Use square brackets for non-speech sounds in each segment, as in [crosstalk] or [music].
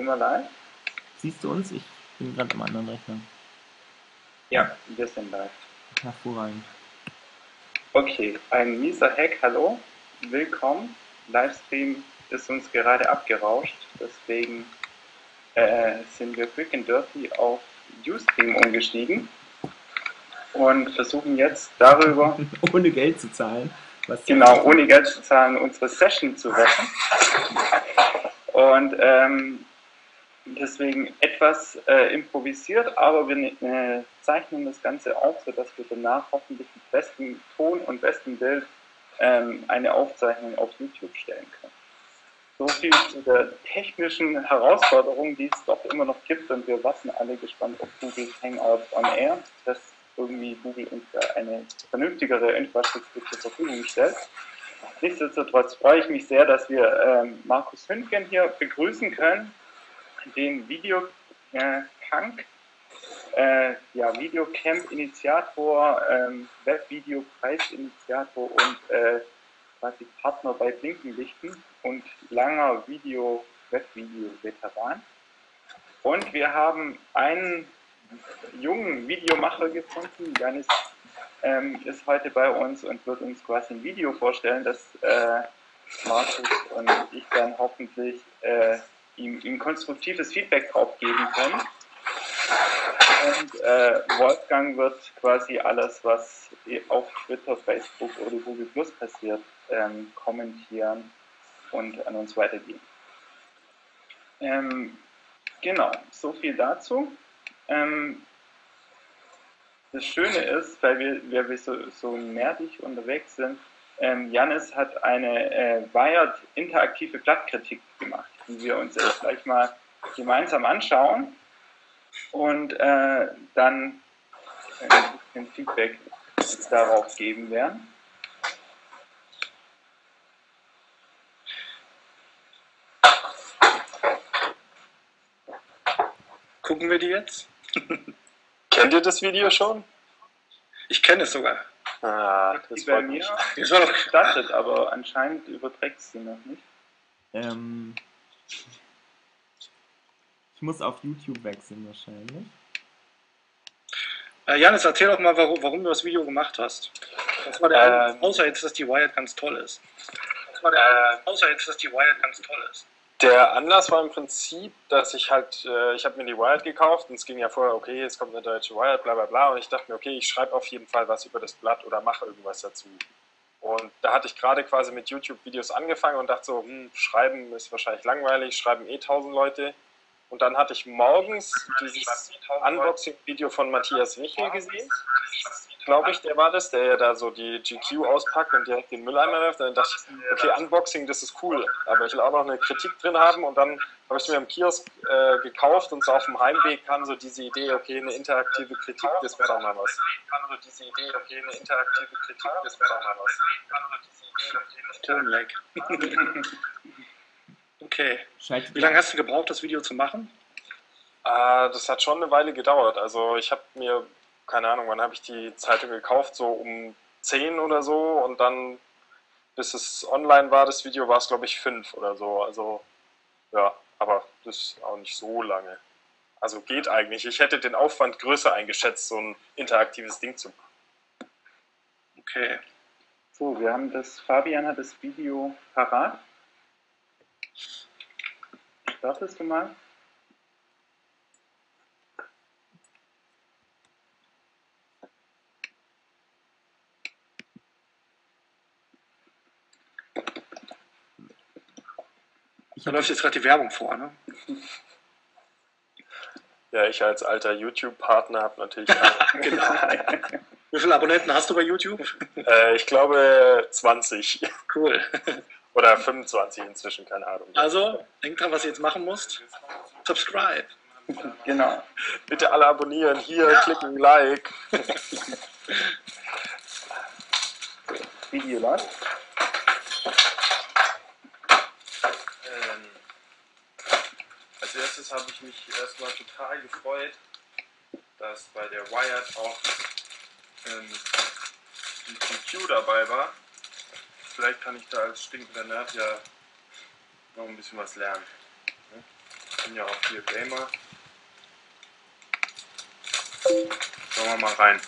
Sind wir live? Siehst du uns? Ich bin gerade am anderen Rechner. Ja, wir sind live. Hervorragend. Okay, ein mieser Hack, hallo. Willkommen. Livestream ist uns gerade abgerauscht, deswegen äh, sind wir quick and dirty auf Ustream umgestiegen und versuchen jetzt darüber, [laughs] Ohne Geld zu zahlen. Was genau, ohne Geld zu zahlen, unsere Session zu retten. Und ähm, deswegen etwas äh, improvisiert, aber wir äh, zeichnen das Ganze auf, sodass wir danach hoffentlich mit bestem Ton und bestem Bild ähm, eine Aufzeichnung auf YouTube stellen können. So viel zu der technischen Herausforderung, die es doch immer noch gibt und wir warten alle gespannt auf Google Hangouts on Air, dass irgendwie Google uns da eine vernünftigere Infrastruktur zur Verfügung stellt. Nichtsdestotrotz freue ich mich sehr, dass wir ähm, Markus Hündgen hier begrüßen können, den Videopunk, äh, ja, Videocamp-Initiator, ähm, Webvideo-Preis-Initiator und äh, quasi Partner bei Blinkenlichten und langer Video, Webvideo-Veteran. Und wir haben einen jungen Videomacher gefunden, Janis ähm, ist heute bei uns und wird uns quasi ein Video vorstellen, das äh, Markus und ich dann hoffentlich äh, ihm, ihm konstruktives Feedback drauf geben können. Und äh, Wolfgang wird quasi alles, was auf Twitter, Facebook oder Google Plus passiert, ähm, kommentieren und an uns weitergeben. Ähm, genau, so viel dazu. Ähm, das Schöne ist, weil wir, weil wir so, so nerdig unterwegs sind, ähm, Janis hat eine äh, Wired interaktive Blattkritik gemacht, die wir uns jetzt gleich mal gemeinsam anschauen und äh, dann ein Feedback darauf geben werden. Gucken wir die jetzt? [laughs] Kennt ihr das Video schon? Ich kenne es sogar. Ah, das bei freut mir mich. Das war doch. gestartet, aber anscheinend überträgt sie noch nicht. Ähm, ich muss auf YouTube wechseln wahrscheinlich. Äh, Janis, erzähl doch mal, warum, warum du das Video gemacht hast. Was war der Ähm. Anlass, außer jetzt, dass die Wired ganz toll ist. Was war der Anlass, außer jetzt, dass die Wired ganz toll ist. Der Anlass war im Prinzip, dass ich halt, äh, ich habe mir die Wired gekauft und es ging ja vorher, okay, es kommt eine deutsche Wired, bla bla bla. Und ich dachte mir, okay, ich schreibe auf jeden Fall was über das Blatt oder mache irgendwas dazu. Und da hatte ich gerade quasi mit YouTube-Videos angefangen und dachte so, hm, schreiben ist wahrscheinlich langweilig, schreiben eh tausend Leute. Und dann hatte ich morgens dieses Unboxing-Video von Matthias Michel gesehen. Glaube ich, der war das, der ja da so die GQ auspackt und direkt den Mülleimer wirft. Und dann dachte ich, okay, Unboxing, das ist cool. Aber ich will auch noch eine Kritik drin haben. Und dann habe ich es mir im Kiosk äh, gekauft und so auf dem Heimweg kam so diese Idee, okay, eine interaktive Kritik, das wäre doch mal was. Kam so diese Idee, okay, eine interaktive Kritik, das wäre doch mal was. Kam so diese Idee, okay, eine Tonlag. [laughs] okay. Schaltet Wie lange hast du gebraucht, das Video zu machen? Ah, das hat schon eine Weile gedauert. Also ich habe mir, keine Ahnung, wann habe ich die Zeitung gekauft? So um 10 oder so und dann, bis es online war, das Video, war es glaube ich 5 oder so. Also ja, aber das ist auch nicht so lange. Also geht eigentlich. Ich hätte den Aufwand größer eingeschätzt, so ein interaktives Ding zu machen. Okay. So, wir haben das, Fabian hat das Video parat. Startest du mal? Da läuft jetzt gerade die Werbung vor, ne? [laughs] Ja, ich als alter YouTube-Partner habe natürlich, [laughs] genau. Wie viele Abonnenten hast du bei YouTube? äh, ich glaube 20 Cool. [laughs] oder 25 inzwischen, keine Ahnung. Also, denk dran, was ihr jetzt machen musst. Subscribe. Genau. Bitte alle abonnieren, hier klicken, Like. Video läuft. Ähm, erstes habe ich mich erstmal total gefreut, dass bei der Wired auch ähm, die GQ dabei war. Vielleicht kann ich da als stinkender Nerd ja noch ein bisschen was lernen. ne? Ich bin ja auch hier Gamer. Schauen wir mal rein.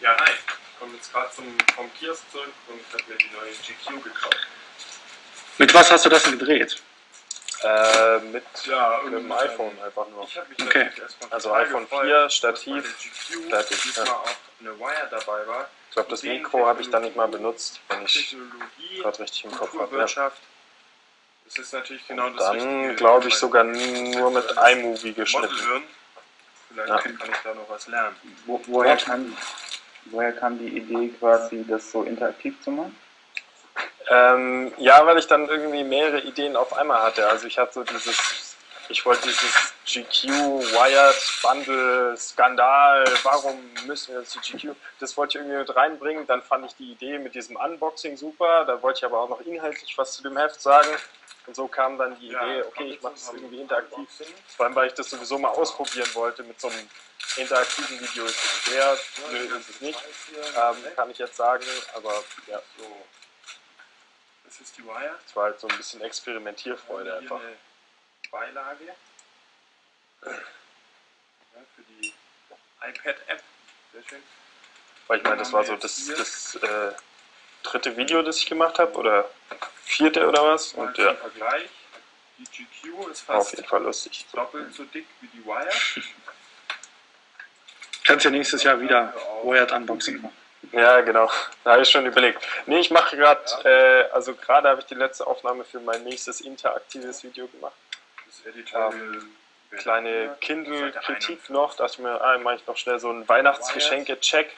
Ja, hi. Ich komme jetzt gerade zum, vom Kiosk zurück und habe mir die neue GQ gekauft. Mit was hast du das denn gedreht? Äh, mit, ja, mit dem iPhone einfach nur. Okay. Okay. Also iPhone 4, Stativ, fertig, Diesmal ja. auch eine Wire dabei war. Ich glaube, das Mikro habe ich dann nicht mal benutzt, wenn ich Technologie, gerade richtig im Kopf habe. Ja. Das ist natürlich genau das Dann glaube ich sogar nur mit iMovie geschnitten. Vielleicht Ja. kann ich da noch was lernen. Wo, woher, kam, woher kam die Idee, quasi das so interaktiv zu machen? Ähm, ja, weil ich dann irgendwie mehrere Ideen auf einmal hatte. Also ich hatte so dieses, ich wollte dieses GQ, Wired, Bundle, Skandal, warum müssen wir die GQ, das wollte ich irgendwie mit reinbringen. Dann fand ich die Idee mit diesem Unboxing super, da wollte ich aber auch noch inhaltlich was zu dem Heft sagen. Und so kam dann die Ja, Idee, okay, ich mache das irgendwie interaktiv. Vor allem, weil ich das sowieso mal ausprobieren wollte mit so einem interaktiven Video. Ist es schwer? Nö, ist es nicht. Ähm, kann ich jetzt sagen, aber ja, So. Das ist die Wire. es war halt so ein bisschen Experimentierfreude einfach. Beilage. Ja, für die iPad-App. Sehr schön. Weil ich meine, das war so das, das äh, dritte Video, das ich gemacht habe, oder vierte oder was. Und ja, Vergleich. Die GQ ist war auf fast jeden Fall lustig. doppelt so dick wie die Wire. [laughs] Kannst ja nächstes Jahr wieder Wired Unboxing machen. Ja, genau. Da habe ich schon überlegt. Nee, ich mache gerade, äh, also gerade habe ich die letzte Aufnahme für mein nächstes interaktives Video gemacht. Das Editorial. Ähm, Kleine Kindle-Kritik noch, dachte ich mir, ah, mache ich noch schnell so einen Weihnachtsgeschenke-Check.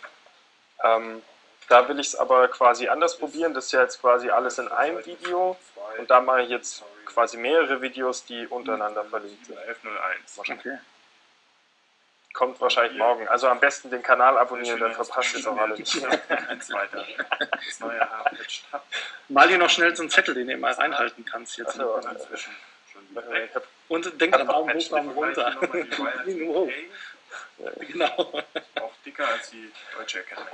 Ähm, da will ich es aber quasi anders probieren. Das ist ja jetzt quasi alles in einem Video. Und da mache ich jetzt quasi mehrere Videos, die untereinander verlinkt sind. 1101. Okay. Kommt wahrscheinlich morgen. Also am besten den Kanal abonnieren, dann verpasst ihr es auch alle nicht. Mal hier noch schnell so einen Zettel, den du mal reinhalten kannst jetzt. Ach so. Inzwischen schon wieder weg. Ich hab, Und denk dran, Daumen hoch, Daumen runter. Genau. Auch dicker als die deutsche erkennen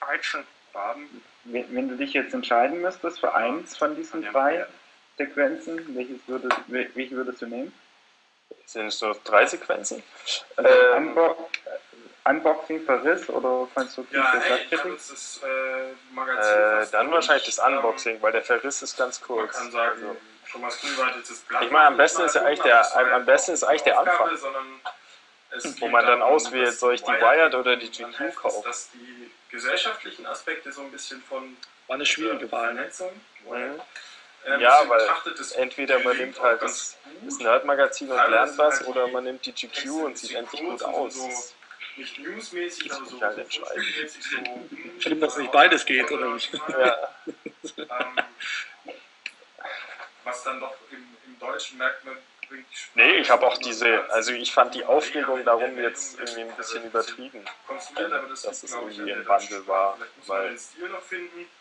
wir hier. Den deutschen Farben. Wenn, wenn du dich jetzt entscheiden müsstest für eins von diesen drei Sequenzen, welches würdest, wel- welche würdest du nehmen? sind es nur drei Sequenzen? Also Ähm, Unbo Unboxing, Verriss oder konstruktive Ja, hey, ich das äh, Magazin. Äh, dann wahrscheinlich das Ähm, Unboxing, weil der Verriss ist ganz Man kurz. kann sagen, Also, jetzt das Blatt. Ich meine, am besten mal ist ja eigentlich der- am- besten ist eigentlich der Anfang. sondern es Wo man dann auswählt, soll ich die Wired oder die GQ kaufen. Gesellschaftlichen Aspekte so ein bisschen von War eine schwierige Wahl, ne? Vernetzung, Mhm. ähm, Ja, weil Entweder man nimmt halt das, das Nerd-Magazin und lernt was halt oder man nimmt die GQ und sieht endlich gut aus. Das- nicht newsmäßig, aber so, sich halt so so. hm, Schlimm, dass nicht beides geht, oder nicht? Ja, [laughs] Ähm, was dann doch im, im Deutschen merkt man, bringt die Sprache nee, ich habe auch diese, also ich fand die Aufregung darum jetzt irgendwie ein bisschen übertrieben. konstruiert, aber das, dass es irgendwie im der Wandel war, weil-.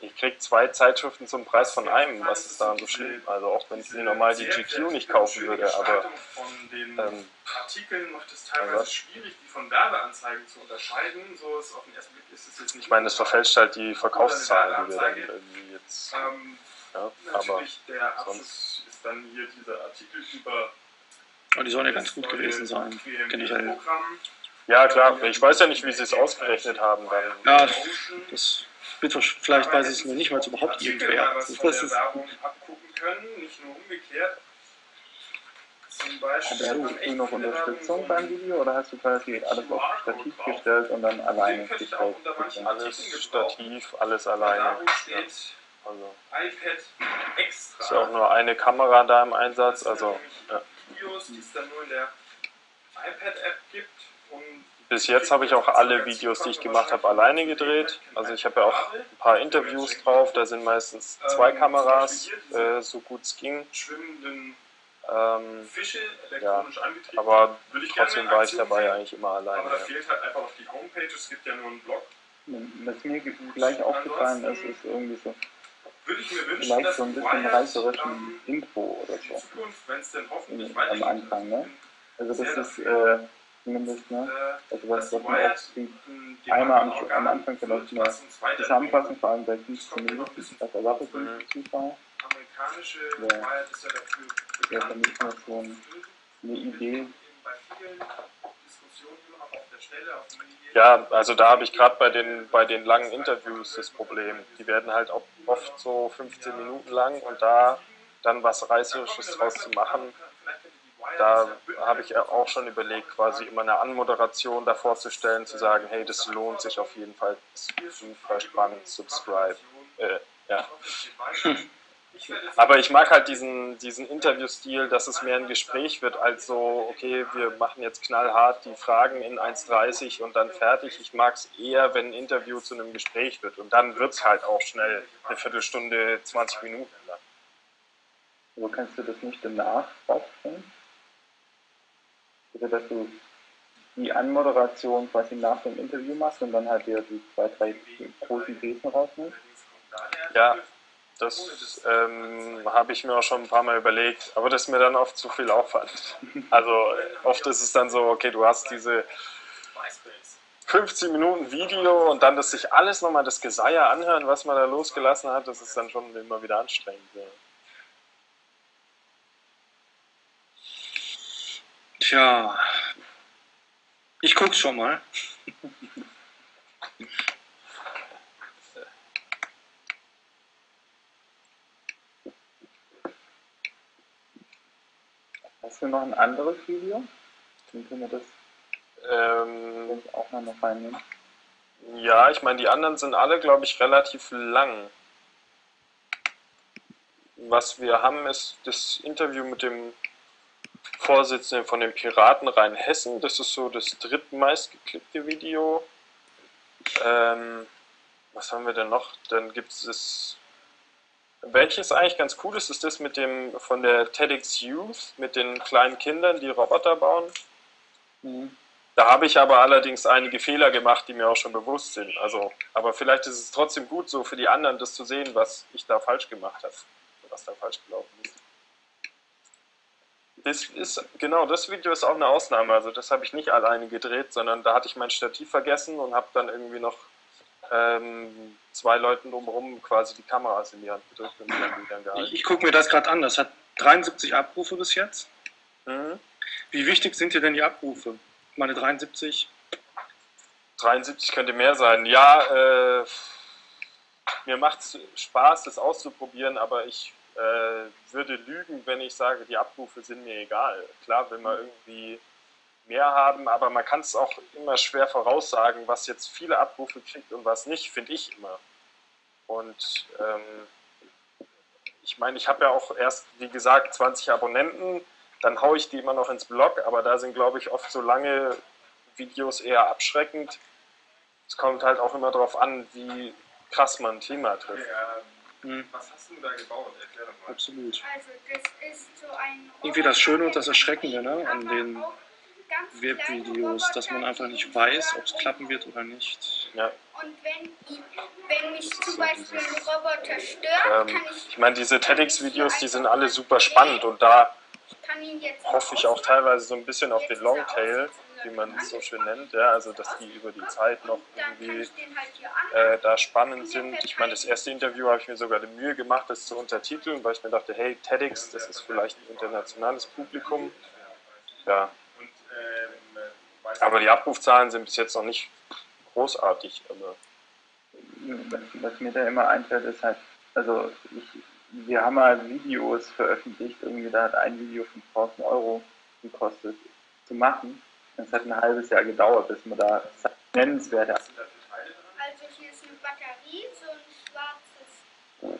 Ich krieg zwei Zeitschriften zum Preis von einem, was ist daran so schlimm? Also auch wenn ich mir normal die GQ nicht kaufen würde, aber Von den ähm, Artikeln macht es teilweise was? schwierig, die von Werbeanzeigen zu unterscheiden. So ist auf den ersten Blick ist es jetzt nicht. ich meine, das verfälscht halt die Verkaufszahlen, die wir dann irgendwie jetzt, Ähm, ja, aber natürlich, der Abschluss ist dann hier dieser Artikel über. Und die sollen ja ganz gut gewesen sein, generell. Ja klar, ich weiß ja nicht, wie sie es ausgerechnet haben dann. Ja, das wird vielleicht weiß ich es nur nicht mal überhaupt irgendwer. was von ist, der Werbung abgucken können, nicht nur umgekehrt. Zum Beispiel. Aber hast du noch Unterstützung beim Video oder hast du quasi alles auf Stativ gestellt und dann alleine gestellt? Alles. Stativ, alles alleine. Ja, also iPad extra. ist ja auch nur eine Kamera da im Einsatz, also ja. Videos, die es dann nur in der iPad-App gibt. Und bis jetzt habe ich auch alle Videos, die ich gemacht habe, alleine gedreht. Also ich habe ja auch ein paar Interviews drauf, da sind meistens zwei Kameras, äh, so gut es ging. schwimmenden Ähm, Fische elektronisch angetrieben. aber Würde ich gerne trotzdem war ich dabei sehen. eigentlich immer alleine. Aber da Ja. fehlt halt einfach noch die Homepage. Es gibt ja nur einen Blog. Was mir gleich aufgefallen ist, ist irgendwie so, Würde ich mir wünschen, vielleicht dass so ein bisschen reißerischen ähm, Intro oder in so. Zukunft, wenn es denn hoffentlich Am weitergeht, Anfang, ne? Also das ist, äh, zumindest, ne? äh, Also was, man Wired auch Einmal am, am Anfang vielleicht weiterbringt. Zusammenfassung, vor allem bei 15 Minuten, was erwartet Mhm. den Zuschauer. Amerikanische Ja. Wired ist ja dafür Ja, bekannt, ist noch so ein- eine Idee. eben bei vielen Diskussionen immer noch auf der Stelle, auf die Ja, also da habe ich gerade bei den, bei den langen Interviews das Problem. Die werden halt oft so 15 Minuten lang und da dann was Reißerisches draus zu machen, da habe ich auch schon überlegt, quasi immer eine Anmoderation davor zu stellen, zu sagen, hey, das lohnt sich auf jeden Fall, super spannend, subscribe. Äh, ja. [laughs] Aber ich mag halt diesen, diesen Interviewstil, dass es mehr ein Gespräch wird, als so, okay, wir machen jetzt knallhart die Fragen in 1,30 und dann fertig. Ich mag es eher, wenn ein Interview zu einem Gespräch wird. Und dann wird es halt auch schnell eine Viertelstunde, 20 Minuten lang. Aber kannst du das nicht danach rausbringen? Also dass du die Anmoderation quasi nach dem Interview machst und dann halt dir die zwei, drei großen Thesen rausnimmst? Ja, das ähm, habe ich mir auch schon ein paar Mal überlegt, aber das ist mir dann oft zu viel Aufwand. [laughs] Also oft ist es dann so, okay, du hast diese 15 Minuten Video und dann das sich alles nochmal das Geseier anhören, was man da losgelassen hat, das ist dann schon immer wieder anstrengend. Ja. Tja, ich guck's schon mal. [laughs] Hast du noch ein anderes Video? Dann können wir das Ähm, auch mal noch reinnehmen. ja, ich meine, die anderen sind alle, glaube ich, relativ lang. Was wir haben, ist das Interview mit dem Vorsitzenden von den Piraten Rheinhessen. Das ist so das drittmeistgeklickte Video. Ähm, was haben wir denn noch? Dann gibt es das. Welches eigentlich ganz cool ist, ist das mit dem von der TEDx Youth, mit den kleinen Kindern, die Roboter bauen. Mhm. Da habe ich aber allerdings einige Fehler gemacht, die mir auch schon bewusst sind. Also, aber vielleicht ist es trotzdem gut, so für die anderen das zu sehen, was ich da falsch gemacht habe, was da falsch gelaufen ist. Das ist, genau, das Video ist auch eine Ausnahme. Also das habe ich nicht alleine gedreht, sondern da hatte ich mein Stativ vergessen und habe dann irgendwie noch ähm, zwei Leuten drumherum quasi die Kameras in die Hand gedrückt und die dann Bildern Ich, gehalten. ich gucke mir das gerade an. Das hat 73 Abrufe bis jetzt. Mhm. Wie wichtig sind dir denn die Abrufe? Meine 73? 73 könnte mehr sein. Ja, äh, mir macht es Spaß, das auszuprobieren, aber ich äh, würde lügen, wenn ich sage, die Abrufe sind mir egal. Klar, will man irgendwie mehr haben, aber man kann es auch immer schwer voraussagen, was jetzt viele Abrufe kriegt und was nicht, finde ich immer. Und ähm, ich meine, ich habe ja auch erst, wie gesagt, 20 Abonnenten, dann haue ich die immer noch ins Blog, aber da sind, glaube ich, oft so lange Videos eher abschreckend. Es kommt halt auch immer darauf an, wie krass man ein Thema trifft. Hm, Was hast du da gebaut? Erklär doch mal. absolut. Also das ist so ein Irgendwie das Schöne und das Erschreckende, ne, an den Webvideos, dass man einfach nicht weiß, ob es klappen wird oder nicht. Ja. Und wenn, wenn mich zum Beispiel ein Roboter stört, Ähm, kann ich, ich meine, diese TEDx-Videos, die sind alle super spannend und da hoffe ich auch teilweise so ein bisschen auf den Longtail, wie man es so schön nennt, ja, also dass die über die Zeit noch irgendwie halt äh, da spannend sind. Ich meine, das erste Interview habe ich mir sogar die Mühe gemacht, das zu untertiteln, weil ich mir dachte, hey, TEDx, das ist vielleicht ein internationales Publikum. Ja, aber die Abrufzahlen sind bis jetzt noch nicht großartig. Aber Was, was mir da immer einfällt, ist halt, also ich, wir haben halt Videos veröffentlicht, irgendwie da hat ein Video 5000 Euro gekostet zu machen. Es hat ein halbes Jahr gedauert, bis man da nennenswerte? Also hier ist eine Batterie, so ein schwarzes.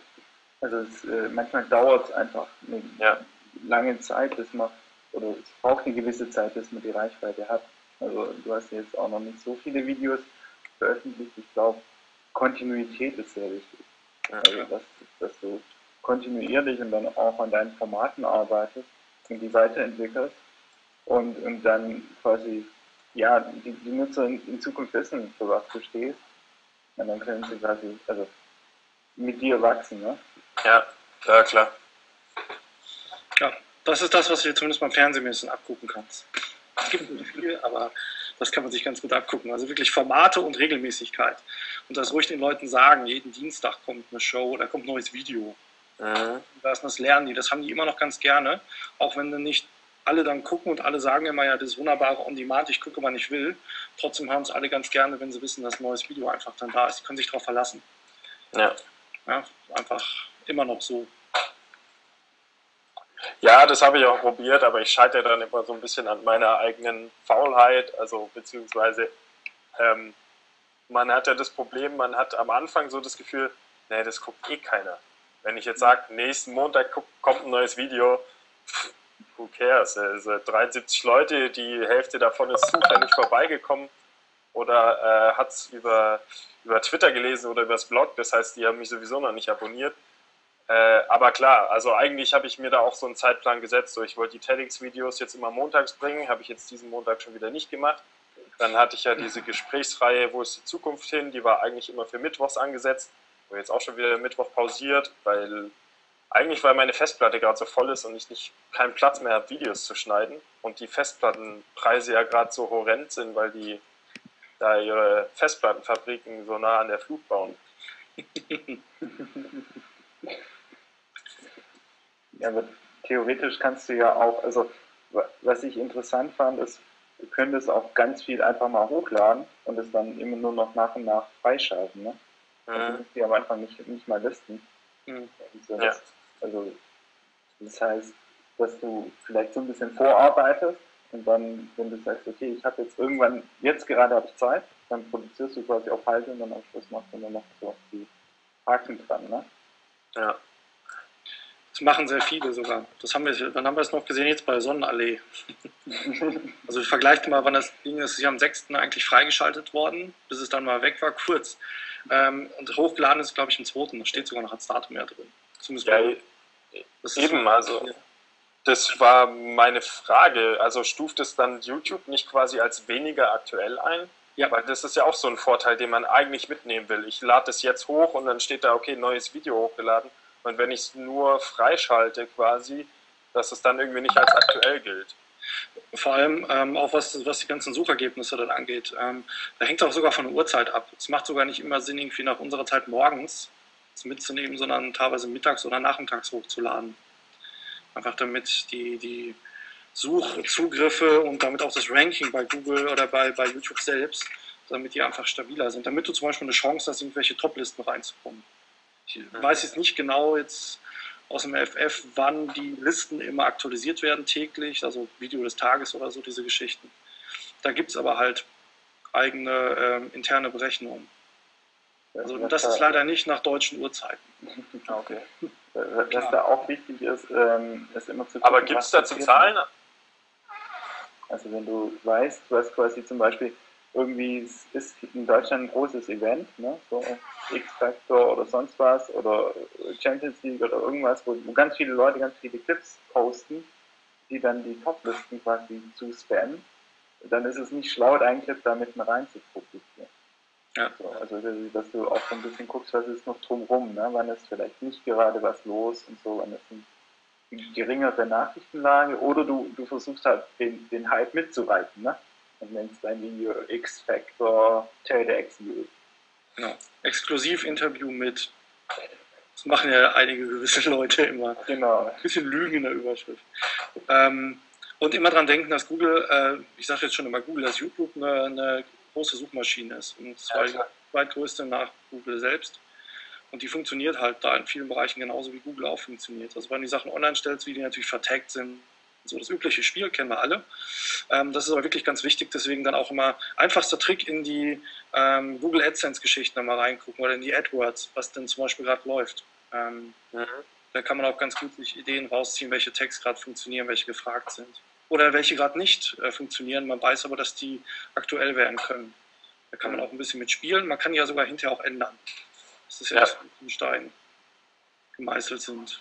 Also es, äh, manchmal dauert es einfach eine Ja. lange Zeit, bis man, oder es braucht eine gewisse Zeit, bis man die Reichweite hat. Also du hast jetzt auch noch nicht so viele Videos veröffentlicht. Ich glaube, Kontinuität ist sehr wichtig. Also dass, dass du kontinuierlich und dann auch an deinen Formaten arbeitest und die weiterentwickelst und, und dann quasi ja, die, die Nutzer in, in Zukunft wissen, für was du stehst. Und dann können sie quasi, also mit dir wachsen, ne? ja, ja klar. Ja, das ist das, was du dir zumindest beim Fernsehen ein bisschen abgucken kannst. Es gibt nicht viel, aber das kann man sich ganz gut abgucken. Also wirklich Formate und Regelmäßigkeit. Und das ruhig den Leuten sagen, jeden Dienstag kommt eine Show oder kommt ein neues Video. Mhm. Das, das lernen die, das haben die immer noch ganz gerne, auch wenn dann nicht alle dann gucken und alle sagen immer, ja, das ist wunderbare On-Demand, ich gucke, wann ich will. Trotzdem haben es alle ganz gerne, wenn sie wissen, dass ein neues Video einfach dann da ist. Die können sich darauf verlassen. Ja. Ja, einfach immer noch so. Ja, das habe ich auch probiert, aber ich scheitere dann immer so ein bisschen an meiner eigenen Faulheit, also beziehungsweise ähm, man hat ja das Problem, man hat am Anfang so das Gefühl, nee, das guckt eh keiner. Wenn ich jetzt sage, nächsten Montag kommt ein neues Video, pff, who cares? Also 73 Leute, die Hälfte davon ist zufällig vorbeigekommen oder äh, hat es über, über Twitter gelesen oder übers Blog, das heißt, die haben mich sowieso noch nicht abonniert. Äh, aber klar, also eigentlich habe ich mir da auch so einen Zeitplan gesetzt. So, ich wollte die TEDx-Videos jetzt immer montags bringen, habe ich jetzt diesen Montag schon wieder nicht gemacht. Dann hatte ich ja diese Gesprächsreihe, wo ist die Zukunft hin, die war eigentlich immer für Mittwochs angesetzt. Wo jetzt auch schon wieder Mittwoch pausiert, weil eigentlich weil meine Festplatte gerade so voll ist und ich nicht keinen Platz mehr habe, Videos zu schneiden. Und die Festplattenpreise ja gerade so horrend sind, weil die da ihre Festplattenfabriken so nah an der Flut bauen. [laughs] Ja, aber theoretisch kannst du ja auch, also wa- was ich interessant fand, ist, du könntest auch ganz viel einfach mal hochladen und es dann immer nur noch nach und nach freischalten. Ne? Also du Mhm. musst die am Anfang nicht, nicht mal listen. Mhm. Ja. also das heißt, dass du vielleicht so ein bisschen vorarbeitest und dann, wenn du sagst, okay, ich habe jetzt irgendwann, jetzt gerade habe ich Zeit, dann produzierst du quasi auf Halte und dann am Schluss machst du nur noch so die Haken dran. Ne? Ja. Das machen sehr viele sogar. Das haben wir, wann haben wir es noch gesehen? Jetzt bei Sonnenallee. [laughs] Also vergleicht mal, wann das Ding ist. Ja am 6. eigentlich freigeschaltet worden, bis es dann mal weg war, kurz. Ähm, und hochgeladen ist, glaube ich, am 2. Da steht sogar noch als Datum mehr drin. Zumindest Ja, das eben, also das war meine Frage. Also stuft es dann YouTube nicht quasi als weniger aktuell ein? Ja. Weil das ist ja auch so ein Vorteil, den man eigentlich mitnehmen will. Ich lade es jetzt hoch und dann steht da, okay, neues Video hochgeladen. Und wenn ich es nur freischalte quasi, dass es dann irgendwie nicht als aktuell gilt. Vor allem ähm, auch was, was die ganzen Suchergebnisse dann angeht. Ähm, da hängt es auch sogar von der Uhrzeit ab. Es macht sogar nicht immer Sinn, irgendwie nach unserer Zeit morgens das mitzunehmen, sondern teilweise mittags oder nachmittags hochzuladen. Einfach damit die, die Suchzugriffe und damit auch das Ranking bei Google oder bei, bei YouTube selbst, damit die einfach stabiler sind. Damit du zum Beispiel eine Chance hast, irgendwelche Top-Listen reinzukommen. Ich weiß jetzt nicht genau jetzt aus dem FF, wann die Listen immer aktualisiert werden täglich, also Video des Tages oder so, diese Geschichten. Da gibt es aber halt eigene ähm, interne Berechnungen. Also Was das da- ist leider nicht nach deutschen Uhrzeiten. [laughs] Ah, Okay. [laughs] Was da auch wichtig ist, ähm, ist immer zu Aber gucken, gibt was es dazu. Zahlen? Also wenn du weißt, du hast quasi zum Beispiel irgendwie, es ist in Deutschland ein großes Event, ne? so X-Factor oder sonst was oder Champions League oder irgendwas, wo, wo ganz viele Leute ganz viele Clips posten, die dann die Top-Listen quasi zu spammen, dann ist es nicht schlau, deinen Clip da mitten rein zu publizieren. Ja. So, also dass du auch so ein bisschen guckst, was ist noch drumrum, ne? wann ist vielleicht nicht gerade was los und so, wann ist ein geringere Nachrichtenlage oder du, du versuchst halt den, den Hype mitzureiten, ne? Und nennst dein Video X-Factor TEDx News. Genau. Exklusiv-Interview mit. Das machen ja einige gewisse [laughs] Leute immer. Genau. Ein bisschen Lügen in der Überschrift. Ähm, und immer dran denken, dass Google, äh, ich sage jetzt schon immer Google, dass YouTube eine, eine große Suchmaschine ist. Und zwar Ja, die zweitgrößte nach Google selbst. Und die funktioniert halt da in vielen Bereichen genauso wie Google auch funktioniert. Also wenn du die Sachen online stellst, wie die natürlich vertaggt sind, so das übliche Spiel kennen wir alle. Ähm, das ist aber wirklich ganz wichtig, deswegen dann auch immer einfachster Trick in die ähm, Google AdSense-Geschichten mal reingucken oder in die AdWords, was denn zum Beispiel gerade läuft. Ähm, Mhm. da kann man auch ganz gut sich Ideen rausziehen, welche Tags gerade funktionieren, welche gefragt sind. Oder welche gerade nicht äh, funktionieren. Man weiß aber, dass die aktuell werden können. Da kann man auch ein bisschen mitspielen. Man kann die ja sogar hinterher auch ändern. Das ist ja, Ja. das, was in Stein gemeißelt sind.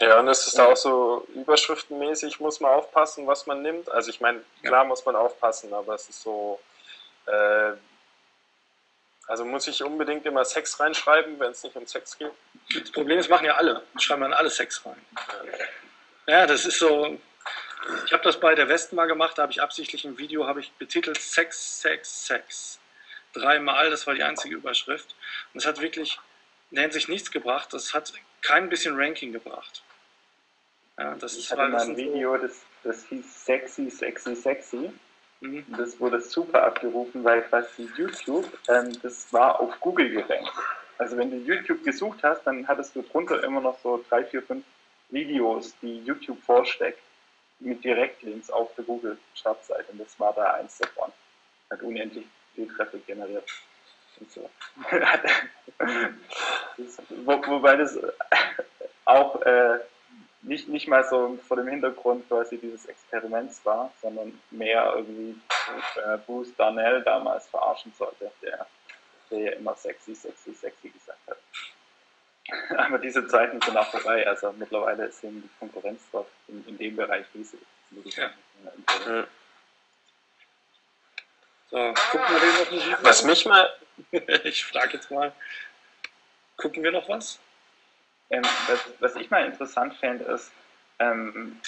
Ja, und es ist da auch so überschriftenmäßig, muss man aufpassen, was man nimmt. Also ich meine, klar muss man aufpassen, aber es ist so, äh, also muss ich unbedingt immer Sex reinschreiben, wenn es nicht um Sex geht. Das Problem ist, machen ja alle. Schreiben dann alle Sex rein. Ja, das ist so. Ich habe das bei der Westen mal gemacht, da habe ich absichtlich ein Video, habe ich betitelt Sex, Sex, Sex. Dreimal, das war die einzige Überschrift. Und es hat wirklich in der Hinsicht nichts gebracht. Das hat kein bisschen Ranking gebracht. Ja, das ich ist, hatte mal ein Video, das, das hieß Sexy, Sexy, Sexy. Mhm. Das wurde super abgerufen, weil quasi YouTube, ähm, das war auf Google gerankt. Also wenn du YouTube gesucht hast, dann hattest du drunter immer noch so drei, vier, fünf Videos, die YouTube vorsteckt, mit Direktlinks auf der Google-Startseite. Und das war da eins davon. Hat unendlich viel Traffic generiert. Und so. [laughs] das, wo, wobei das auch äh, nicht, nicht mal so vor dem Hintergrund quasi dieses Experiments war, sondern mehr irgendwie äh, Bruce Darnell damals verarschen sollte, der, der ja immer sexy, sexy, sexy gesagt hat. [laughs] Aber diese Zeiten sind auch vorbei. Also mittlerweile ist eben die Konkurrenz dort in, in dem Bereich riesig. Ja. So, gucken wir den noch nicht. Was mich mal. [laughs] ich frage jetzt mal. Gucken wir noch was? Ähm, was, was, ich mal interessant fände, ist, ähm,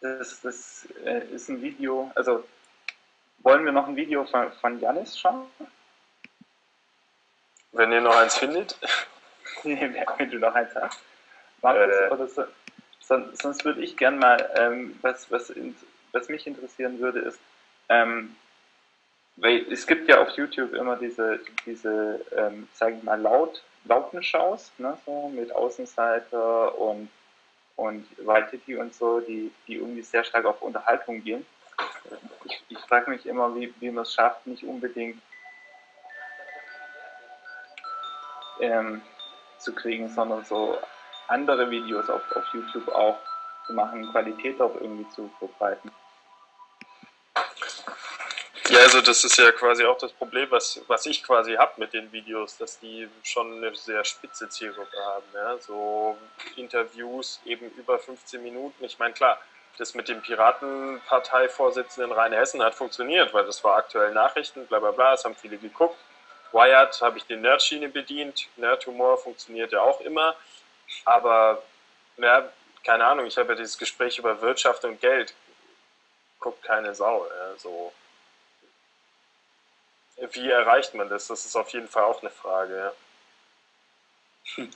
das, das äh, ist ein Video, also wollen wir noch ein Video von, von Janis schauen? Wenn ihr noch eins findet. [laughs] Wenn du noch eins hast. Markus, äh, so, sonst, würde ich gern mal, ähm, was, was, was mich interessieren würde, ist, ähm, weil es gibt ja auf YouTube immer diese, diese ähm, sage ich mal, laut Lautenshows, ne, so mit Außenseiter und, und Waititi und so, die, die irgendwie sehr stark auf Unterhaltung gehen. Ich, ich frage mich immer, wie, wie man es schafft, nicht unbedingt ähm, zu kriegen, sondern so andere Videos auf, auf YouTube auch zu machen, Qualität auch irgendwie zu verbreiten. Ja, also das ist ja quasi auch das Problem, was, was ich quasi habe mit den Videos, dass die schon eine sehr spitze Zielgruppe haben. Ja? So Interviews eben über 15 Minuten. Ich meine, klar, das mit dem Piratenparteivorsitzenden Rheinhessen hat funktioniert, weil das war aktuell Nachrichten, bla bla bla, es haben viele geguckt. Wired habe ich die Nerdschiene bedient, Nerdhumor funktioniert ja auch immer, aber ja, keine Ahnung, ich habe ja dieses Gespräch über Wirtschaft und Geld, guckt keine Sau. Ja? So, wie erreicht man das? Das ist auf jeden Fall auch eine Frage. Ja. Hm.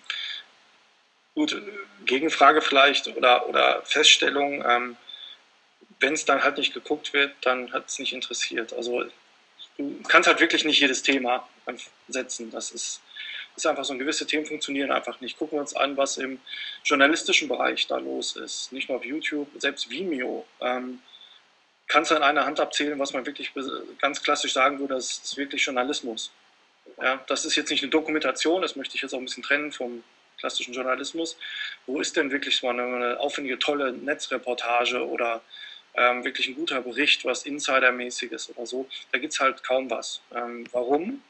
Gut, Gegenfrage vielleicht oder, oder Feststellung, ähm, wenn es dann halt nicht geguckt wird, dann hat es nicht interessiert. Also du kannst halt wirklich nicht jedes Thema setzen. Das ist, ist einfach so, gewisse Themen funktionieren einfach nicht. Gucken wir uns an, was im journalistischen Bereich da los ist. Nicht nur auf YouTube, selbst Vimeo. Ähm, kannst du an einer Hand abzählen, was man wirklich ganz klassisch sagen würde, das ist wirklich Journalismus. Ja, das ist jetzt nicht eine Dokumentation, das möchte ich jetzt auch ein bisschen trennen vom klassischen Journalismus. Wo ist denn wirklich so eine, aufwendige, tolle Netzreportage oder ähm, wirklich ein guter Bericht, was Insidermäßiges oder so? Da gibt es halt kaum was. Ähm, warum?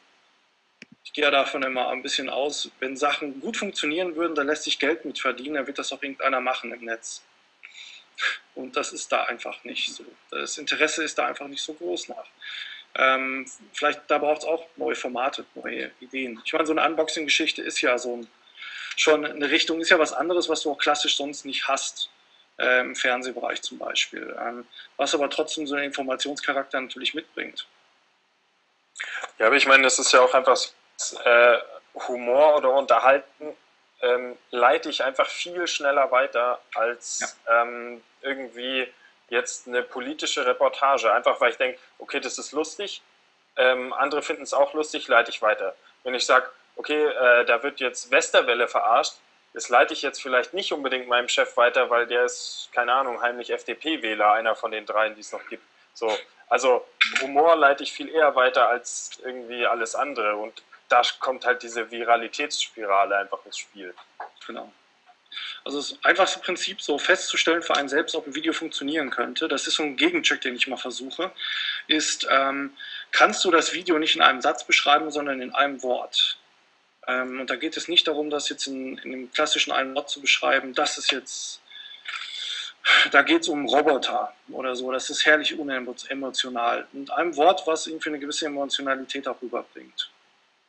Ich gehe ja davon immer ein bisschen aus, wenn Sachen gut funktionieren würden, dann lässt sich Geld mit verdienen, dann wird das auch irgendeiner machen im Netz. Und das ist da einfach nicht so. Das Interesse ist da einfach nicht so groß nach. Ähm, vielleicht, da braucht es auch neue Formate, neue Ideen. Ich meine, so eine Unboxing-Geschichte ist ja so ein, schon eine Richtung, ist ja was anderes, was du auch klassisch sonst nicht hast. Äh, Im Fernsehbereich zum Beispiel. Ähm, was aber trotzdem so einen Informationscharakter natürlich mitbringt. Ja, aber ich meine, das ist ja auch einfach äh, Humor oder Unterhalten ähm, leite ich einfach viel schneller weiter als ja. ähm, irgendwie jetzt eine politische Reportage. Einfach weil ich denke, okay, das ist lustig, ähm, andere finden es auch lustig, leite ich weiter. Wenn ich sage, okay, äh, da wird jetzt Westerwelle verarscht, das leite ich jetzt vielleicht nicht unbedingt meinem Chef weiter, weil der ist, keine Ahnung, heimlich FDP-Wähler, einer von den dreien, die es noch gibt. So, also Humor leite ich viel eher weiter als irgendwie alles andere. Und da kommt halt diese Viralitätsspirale einfach ins Spiel. Genau. Also das einfachste Prinzip, so festzustellen für einen selbst, ob ein Video funktionieren könnte, das ist so ein Gegencheck, den ich mal versuche, ist, ähm, kannst du das Video nicht in einem Satz beschreiben, sondern in einem Wort. Ähm, und da geht es nicht darum, das jetzt in, in dem klassischen einen Wort zu beschreiben, das ist jetzt, da geht es um Roboter oder so, das ist herrlich unemotional. Und einem Wort, was irgendwie eine gewisse Emotionalität auch rüberbringt.